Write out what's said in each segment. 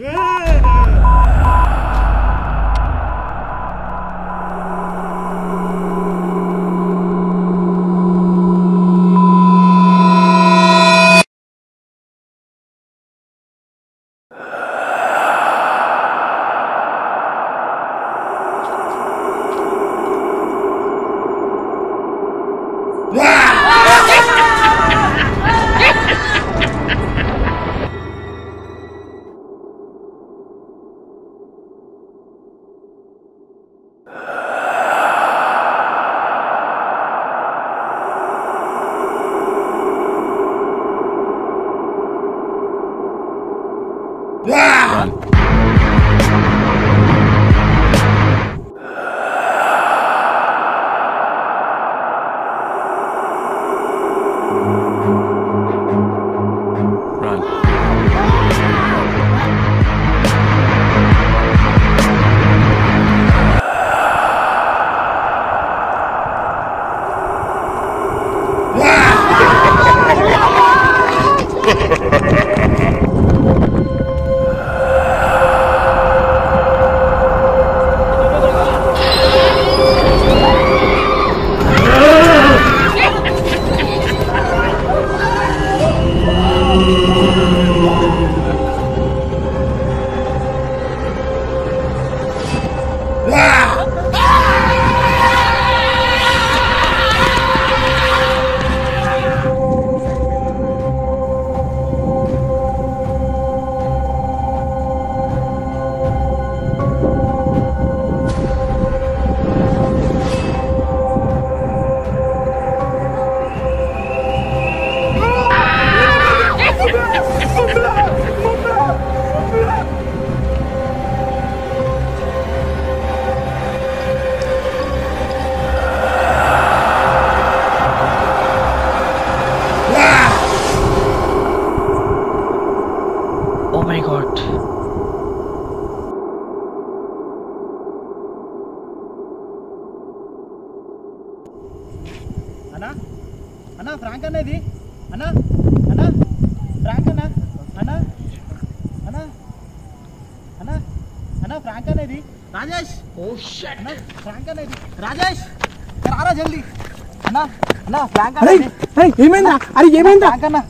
Yeah! అన్నా Frank అనేది అన్నా అన్నా ఫ్రాంక్ అన్నా అన్నా అన్నా అన్నా అన్నా ఫ్రాంక్ అనేది రాజేష్. ఓ షట్. అన్నా ఫ్రాంక్ అనేది రాజేష్ రారా జల్దీ. అన్నా అన్నా ఫ్రాంక్ అరే అనేది అరే ఏమైందా అరే ఏమైందా ఫ్రాంక్ అన్నా.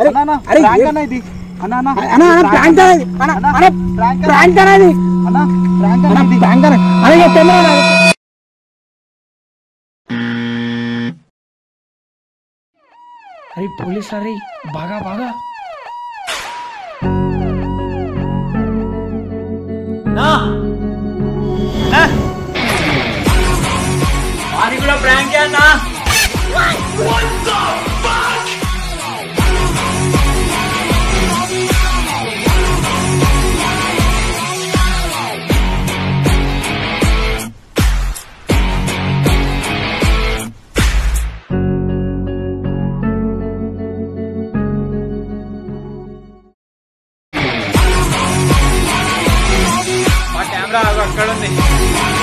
అరే, అన్నా అన్నా అరే, ఫ్రాంక్ అన్నా ఇది అన్నా అన్నా అన్న అన్న అనేది అన్న అన్నా, అన్న ప్రాంక్ అన్నా. ప్రాంక్ అనేది అన్నా ఫ్రాంక్ అన్న అనేది ప్రాంక్ అనేది అన్న చెప్తాను అరే పోలీస్ అరే బాగా. బాగా అది కూడా ప్రాంక్ అన్నా i